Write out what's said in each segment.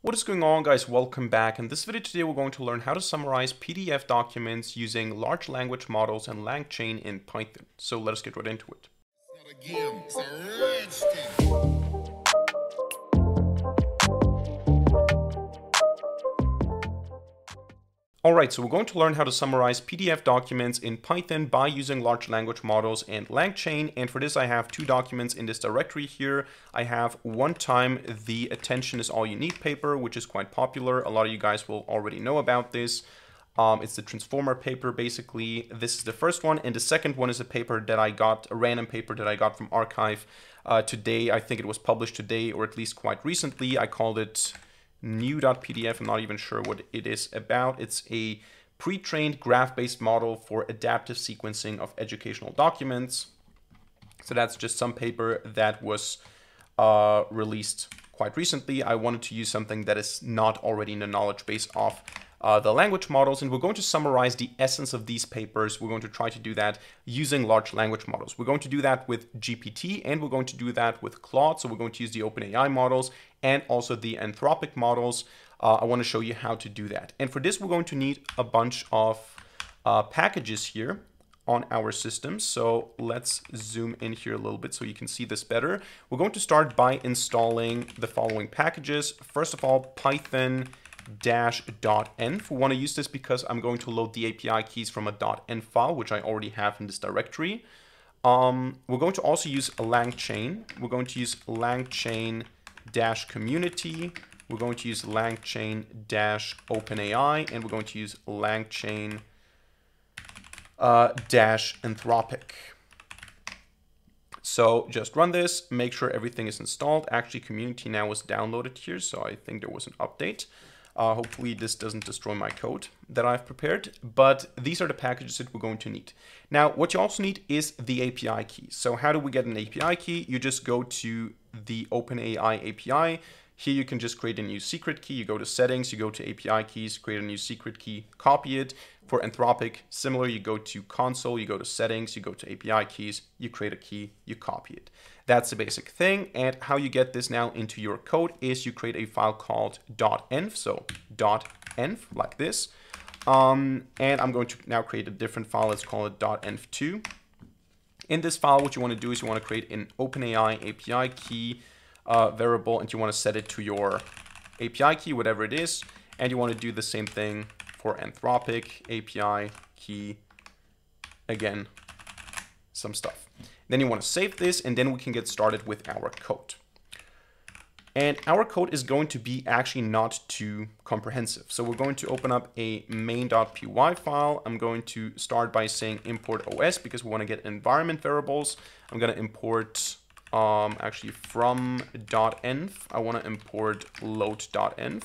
What is going on guys, welcome back. In this video today we're going to learn how to summarize PDF documents using large language models and LangChain in Python. So let us get right into it. Alright, so we're going to learn how to summarize PDF documents in Python by using large language models and LangChain. And for this, I have two documents in this directory here. I have one time the attention is all you need paper, which is quite popular. A lot of you guys will already know about this. Um, it's the transformer paper, basically. This is the first one. And the second one is a paper that I got, a random paper that I got from arXiv uh, today. I think it was published today, or at least quite recently. I called it new.pdf. I'm not even sure what it is about. It's a pre-trained graph-based model for adaptive sequencing of educational documents. So that's just some paper that was uh, released quite recently. I wanted to use something that is not already in the knowledge base of uh, the language models, and we're going to summarize the essence of these papers. We're going to try to do that using large language models. We're going to do that with GPT, and we're going to do that with Claude. So we're going to use the OpenAI models and also the Anthropic models. Uh, I want to show you how to do that. And for this, we're going to need a bunch of uh, packages here on our system. So let's zoom in here a little bit so you can see this better. We're going to start by installing the following packages. First of all, Python dash dot .env. We want to use this because I'm going to load the API keys from a dot .env file, which I already have in this directory. Um, we're going to also use a LangChain. We're going to use LangChain dash community. We're going to use LangChain dash OpenAI, and we're going to use LangChain uh, dash Anthropic. So just run this, make sure everything is installed. Actually, community now was downloaded here, so I think there was an update. Uh, hopefully this doesn't destroy my code that I've prepared, but these are the packages that we're going to need. Now, what you also need is the API key. So how do we get an API key? You just go to the OpenAI API. Here you can just create a new secret key. You go to settings, you go to API keys, create a new secret key, copy it. For Anthropic, similar, you go to console, you go to settings, you go to API keys, you create a key, you copy it. That's the basic thing. And how you get this now into your code is you create a file called .env, so .env like this. Um, and I'm going to now create a different file. Let's call it .env2. In this file, what you want to do is you want to create an OpenAI API key uh, variable, and you want to set it to your API key, whatever it is. And you want to do the same thing for Anthropic API key. Again, some stuff. Then you want to save this, and then we can get started with our code. And our code is going to be actually not too comprehensive. So we're going to open up a main.py file. I'm going to start by saying import OS because we want to get environment variables. I'm going to import um, actually from dotenv. I want to import load.env.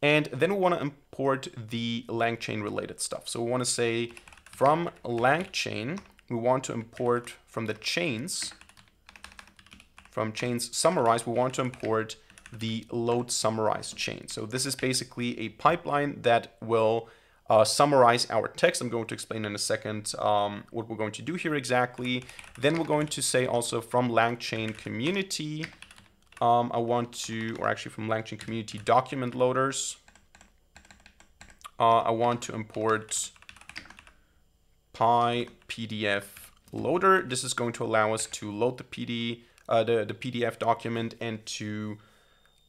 And then we want to import the LangChain related stuff. So we want to say from LangChain, we want to import from the chains, from chains summarize, we want to import the load summarize chain. So this is basically a pipeline that will uh, summarize our text. I'm going to explain in a second um, what we're going to do here exactly. Then we're going to say also from LangChain community, um, I want to, or actually from LangChain community document loaders, uh, I want to import Py PDF loader. This is going to allow us to load the PD, uh, the, the PDF document and to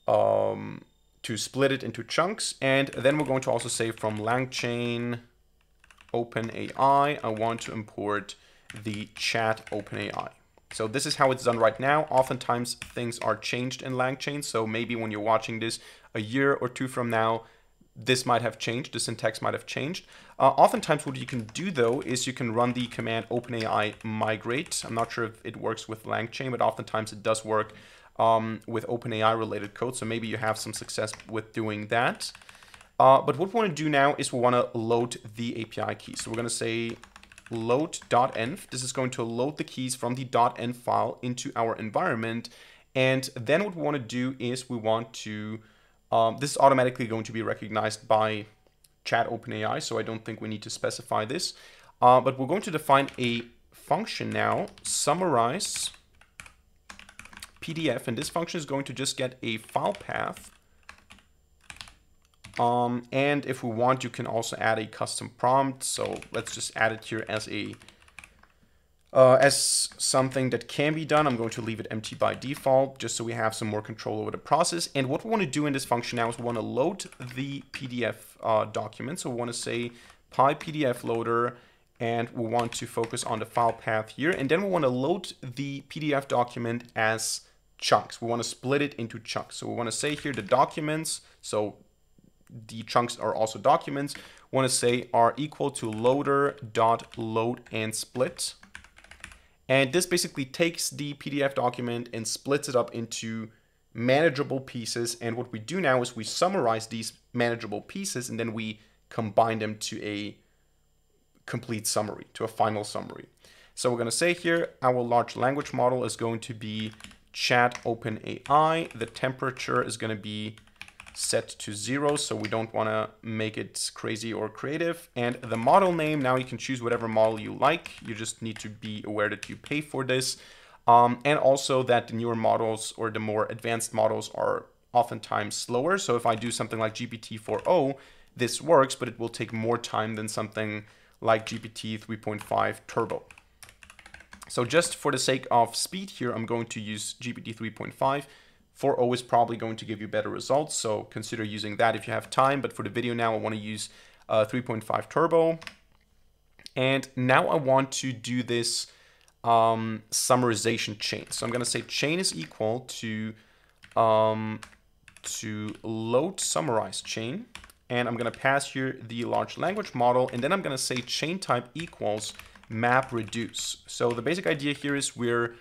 um, to split it into chunks. And then we're going to also say from LangChain OpenAI, I want to import the chat OpenAI. So this is how it's done right now. Oftentimes things are changed in LangChain. So maybe when you're watching this a year or two from now, this might have changed, the syntax might have changed. Uh, oftentimes what you can do though is you can run the command OpenAI migrate. I'm not sure if it works with LangChain, but oftentimes it does work um, with OpenAI related code. So maybe you have some success with doing that. Uh, but what we want to do now is we want to load the API key. So we're going to say load.env. This is going to load the keys from the .env file into our environment. And then what we want to do is we want to um, this is automatically going to be recognized by chat OpenAI, so I don't think we need to specify this. Uh, but we're going to define a function now, summarize PDF, and this function is going to just get a file path Um, and if we want, you can also add a custom prompt. So let's just add it here as a uh, as something that can be done. I'm going to leave it empty by default, just so we have some more control over the process. And what we want to do in this function now is we want to load the PDF uh, document. So we want to say PyPDF loader, and we want to focus on the file path here. And then we want to load the PDF document as chunks. We want to split it into chunks. So we want to say here the documents, so the chunks are also documents, we want to say are equal to loader dot load and split. And this basically takes the PDF document and splits it up into manageable pieces. And what we do now is we summarize these manageable pieces and then we combine them to a complete summary, to a final summary. So we're going to say here, our large language model is going to be chat OpenAI. The temperature is going to be set to zero, so we don't want to make it crazy or creative. And the model name, now you can choose whatever model you like. You just need to be aware that you pay for this. Um, and also that the newer models or the more advanced models are oftentimes slower. So if I do something like GPT-4o, this works, but it will take more time than something like GPT 3.5 Turbo. So just for the sake of speed here, I'm going to use GPT 3.5 4.0 is probably going to give you better results, so consider using that if you have time. But for the video now, I want to use uh, 3.5 Turbo. And now I want to do this um, summarization chain. So I'm going to say chain is equal to, um, to load summarize chain. And I'm going to pass here the large language model. And then I'm going to say chain type equals map reduce. So the basic idea here is we're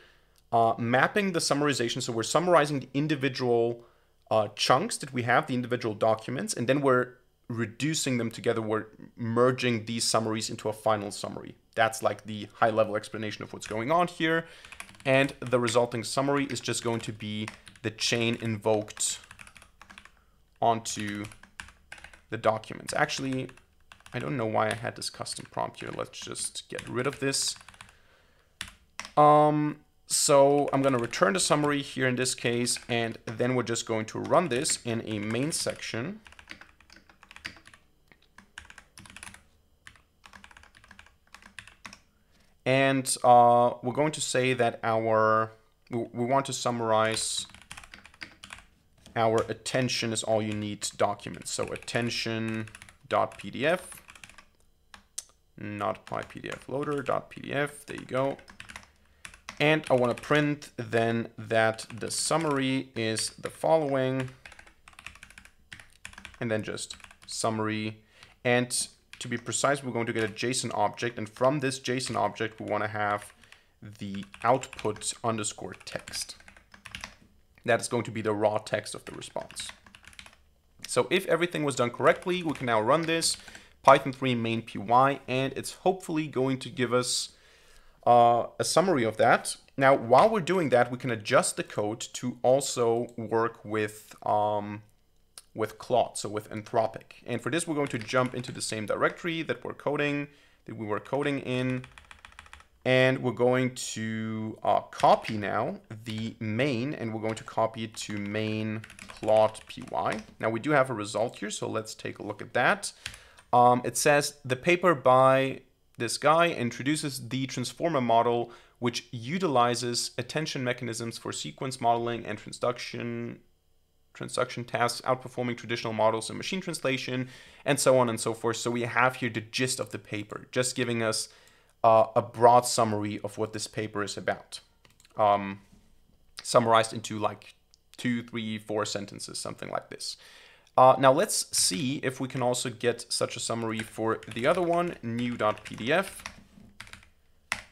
uh, mapping the summarization. So we're summarizing the individual uh, chunks that we have, the individual documents, and then we're reducing them together. We're merging these summaries into a final summary. That's like the high level explanation of what's going on here. And the resulting summary is just going to be the chain invoked onto the documents. Actually, I don't know why I had this custom prompt here. Let's just get rid of this. Um, so I'm going to return the summary here in this case, and then we're just going to run this in a main section. And uh, we're going to say that our, we want to summarize our attention is all you need document. So attention.pdf, not PyPDF loader.pdf, there you go. And I want to print then that the summary is the following. And then just summary. And to be precise, we're going to get a JSON object. And from this JSON object, we want to have the output underscore text. That is going to be the raw text of the response. So if everything was done correctly, we can now run this Python 3 main py, and it's hopefully going to give us uh, a summary of that. Now, while we're doing that, we can adjust the code to also work with, um, with Claude, so with Anthropic. And for this, we're going to jump into the same directory that we're coding, that we were coding in. And we're going to uh, copy now the main, and we're going to copy it to main Claude py. Now, we do have a result here, so let's take a look at that. Um, it says the paper by this guy introduces the transformer model, which utilizes attention mechanisms for sequence modeling and transduction transduction tasks, outperforming traditional models in machine translation, and so on and so forth. So we have here the gist of the paper, just giving us uh, a broad summary of what this paper is about, um, summarized into like two, three, four sentences, something like this. Uh, now let's see if we can also get such a summary for the other one, new.pdf.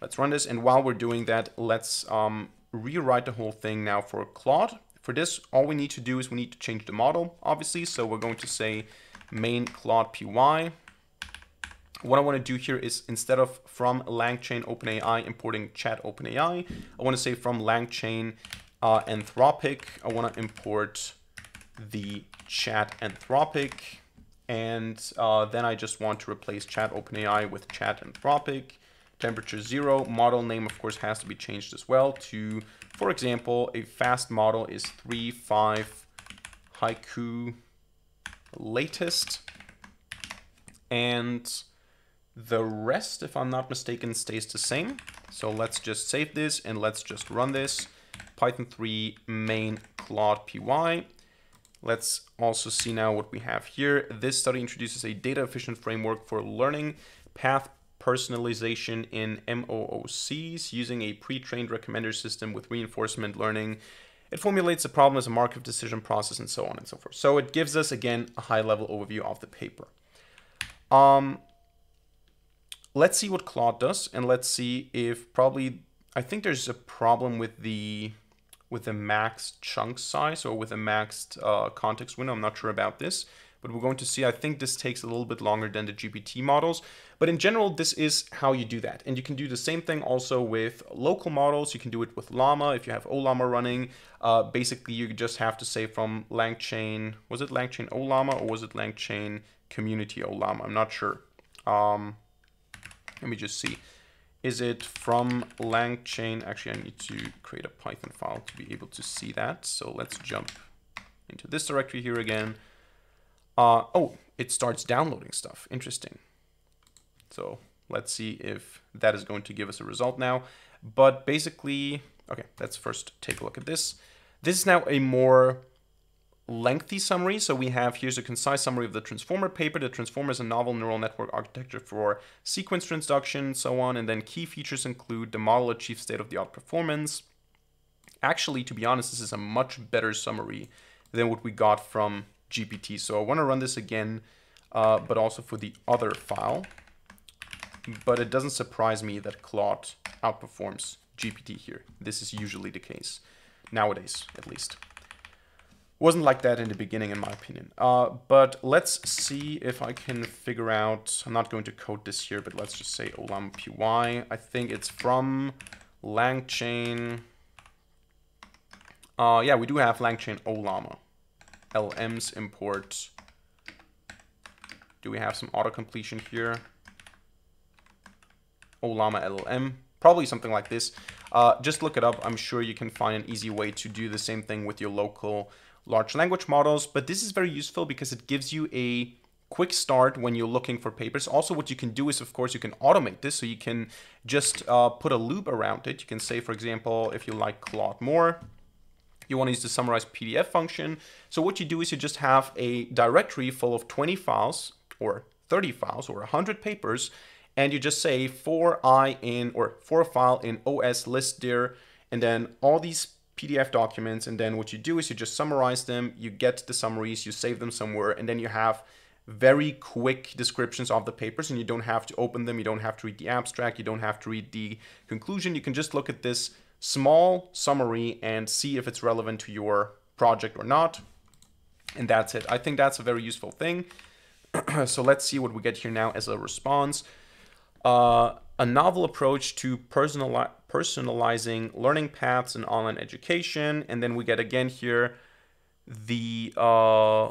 Let's run this, and while we're doing that, let's um, rewrite the whole thing now for Claude. For this, all we need to do is we need to change the model, obviously. So we're going to say main Claude py. What I want to do here is instead of from LangChain OpenAI importing chat OpenAI, I want to say from LangChain uh, Anthropic, I want to import the chat Anthropic. And uh, then I just want to replace chat OpenAI with chat Anthropic. Temperature zero. Model name, of course, has to be changed as well to, for example, a fast model is 3, 5, haiku latest. And the rest, if I'm not mistaken, stays the same. So let's just save this and let's just run this. Python 3 main Claude PY. Let's also see now what we have here. This study introduces a data efficient framework for learning path personalization in MOOCs using a pre-trained recommender system with reinforcement learning. It formulates the problem as a Markov decision process and so on and so forth. So it gives us, again, a high-level overview of the paper. Um, let's see what Claude does, and let's see if probably, I think there's a problem with the with a max chunk size or with a maxed uh, context window. I'm not sure about this but we're going to see, I think this takes a little bit longer than the GPT models. But in general, this is how you do that. And you can do the same thing also with local models. You can do it with Llama if you have Ollama running. Uh, basically, you just have to say from LangChain, was it LangChain Ollama or was it LangChain Community Ollama? I'm not sure. Um, let me just see. Is it from LangChain? Actually, I need to create a Python file to be able to see that. So let's jump into this directory here again. Uh, oh, it starts downloading stuff. Interesting. So let's see if that is going to give us a result now. But basically, okay, let's first take a look at this. This is now a more lengthy summary. So we have here's a concise summary of the transformer paper. The transformer is a novel neural network architecture for sequence transduction, so on. And then key features include the model achieves state-of-the-art performance. Actually, to be honest, this is a much better summary than what we got from GPT. So I want to run this again, uh, but also for the other file. But it doesn't surprise me that Claude outperforms GPT here. This is usually the case, nowadays at least. Wasn't like that in the beginning, in my opinion. Uh, but let's see if I can figure out, I'm not going to code this here, but let's just say Ollama PY. I think it's from LangChain. Uh, yeah, we do have LangChain Ollama lms import. Do we have some auto-completion here? Ollama LLM, probably something like this. Uh, just look it up. I'm sure you can find an easy way to do the same thing with your local large language models. But this is very useful because it gives you a quick start when you're looking for papers. Also, what you can do is, of course, you can automate this. So you can just uh, put a loop around it. You can say, for example, if you like Claude more, you want to use the summarize PDF function. So what you do is you just have a directory full of 20 files or 30 files or 100 papers, and you just say for i in or for file in os list dir, and then all these PDF documents, and then what you do is you just summarize them, you get the summaries, you save them somewhere, and then you have very quick descriptions of the papers and you don't have to open them, you don't have to read the abstract, you don't have to read the conclusion, you can just look at this small summary and see if it's relevant to your project or not. And that's it. I think that's a very useful thing. so let's see what we get here now as a response. Uh, a novel approach to personali personalizing learning paths and online education. And then we get again here the uh,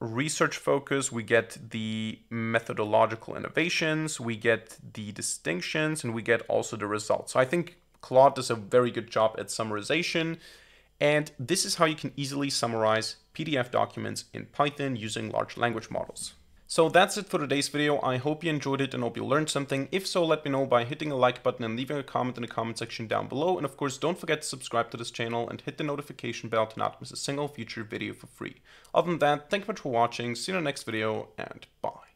research focus, we get the methodological innovations, we get the distinctions, and we get also the results. So I think Claude does a very good job at summarization. And this is how you can easily summarize PDF documents in Python using large language models. So that's it for today's video. I hope you enjoyed it and hope you learned something. If so, let me know by hitting a like button and leaving a comment in the comment section down below. And of course, don't forget to subscribe to this channel and hit the notification bell to not miss a single future video for free. Other than that, thank you much for watching, see you in the next video, and bye.